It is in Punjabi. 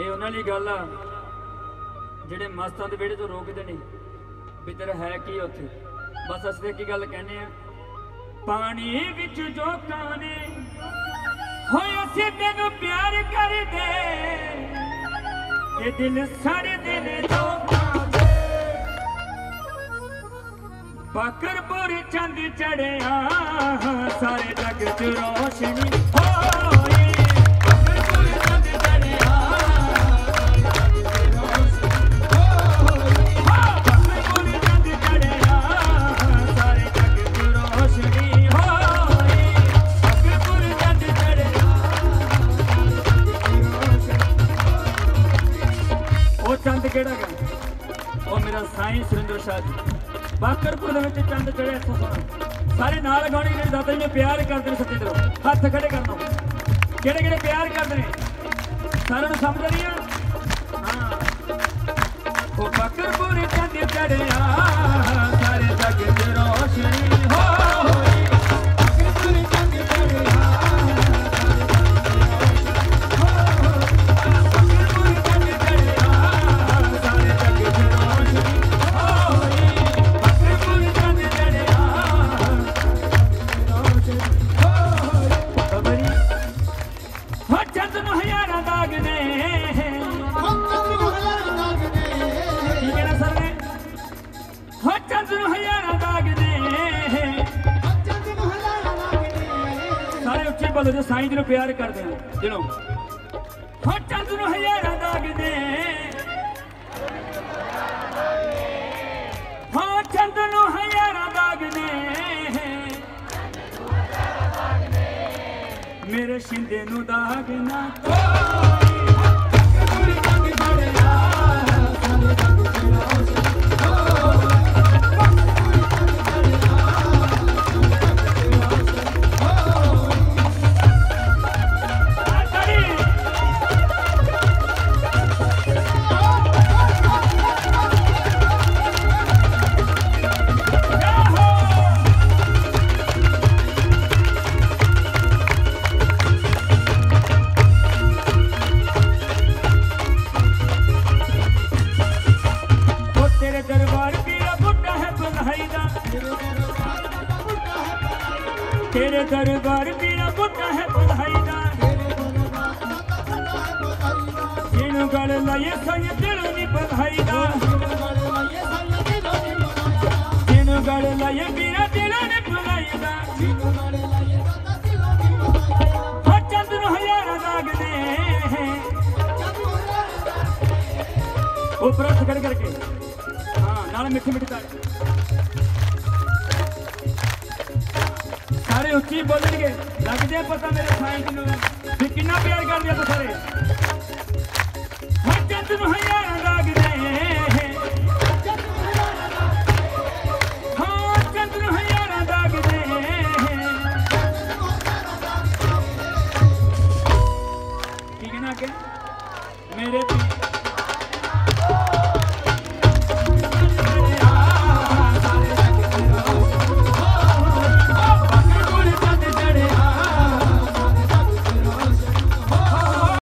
ਇਹ ਉਹਨਾਂ ਲਈ ਗੱਲ ਆ। ਜਿਹੜੇ ਮਸਤਾਂ ਦੇ ਵਿਹੜੇ ਤੋਂ ਰੋਕਦੇ ਨੇ, ਵੀ ਤੇਰਾ ਹੈ ਕੀ ਉੱਥੇ? ਬਸ ਅਸੀਂ ਤੇ ਕੀ ਗੱਲ ਕਹਿੰਦੇ ਆ, ਪਾਣੀ ਵਿੱਚ ਜੋ ਕਾਨੇ ਹੋਏ ਅਸੀਂ ਤੈਨੂੰ ਪਿਆਰ ਕਰਦੇ। ਇਹ ਦਿਲ ਸੜਦੇ ਨੇ ਲੋਕਾਂ ਦੇ। ਬਾਕਰਪੁਰ ਚੰਦ ਚੜਿਆ ਸਾਰੇ ਜਗ ਚ ਰੋਸ਼ਨੀ ਉਹ ਚੰਦ ਕਿਹੜਾ ਗਾ? ਉਹ ਮੇਰਾ ਸਾਈਂ ਸੁਰਿੰਦਰ ਸ਼ਾਹ ਜੀ। ਬਾਕਰਪੁਰ ਦੇ ਵਿੱਚ ਚੰਦ ਚੜਿਆ ਇੱਥੋਂ ਸੋਹਣਾ ਸਾਰੇ ਨਾਲ ਗਾਉਣੀ ਜਿਹੜੇ ਦਾਦਾ ਜੀ ਨੇ ਪਿਆਰ ਕਰਦੇ ਨੇ ਸੱਚੇ ਦਿਲੋਂ ਹੱਥ ਖੜੇ ਕਰਨੋਂ। ਕਿਹੜੇ ਕਿਹੜੇ ਪਿਆਰ ਕਰਦੇ ਨੇ? ਸਾਰਿਆਂ ਨੂੰ ਸਮਝ ਰਹੀ ਆ? ਸਾਰੇ ਬੋਲੋ ਜੋ ਸਾਈਂ ਜੀ ਨੂੰ ਪਿਆਰ ਕਰਦੇ ਹੋ ਦਿਲੋਂ ਹੋ ਚੰਦ ਨੂੰ ਹਜ਼ਾਰਾਂ ਦਾਗ ਨੇ ਹੋ ਚੰਦ ਨੂੰ ਹਜ਼ਾਰਾਂ ਦਾਗ ਮੇਰੇ ਸ਼ਿੰਦੇ ਨੂੰ ਦਾਗ ਨਾ ਤੇਰੇ ਦਰਬਾਰ ਪੀਰਾ ਬੁੱਢਾ ਹੈ ਬਨਾਈ ਦਾ ਜਿਹਨੂੰ ਗਲ ਲਾਏ ਸੰਗ ਦਿਲ ਨਹੀਂ ਬਧਾਈ ਦਾ ਜਿਹਨੂੰ ਗਲ ਲਾਏ ਪੀਰਾ ਦਿਲ ਨਹੀਂ ਬਧਾਈ ਦਾ ਹੋ ਚੰਦ ਨੂੰ ਹਜ਼ਾਰਾਂ ਦਾਗ ਉਹ ਪ੍ਰਸ ਕਰ ਕਰਕੇ। ਹਾਂ, ਨਾਲ ਮਿੱਠੀ ਮਿੱਠੀ ਤਾੜੀ ਸਾਰੇ ਉੱਚੀ ਬੋਲਣਗੇ। ਲੱਗਦੇ ਆ ਪਤਾ ਮੇਰੇ ਫੈਨਸ ਨੂੰ। ਵੀ ਕਿੰਨਾ ਪਿਆਰ ਕਰਦੇ ਆ ਸਾਰੇ। ਹੱਜਤ ਨੂੰ ਹਿਆ ਲੱਗਦੇ ਮੇਰੇ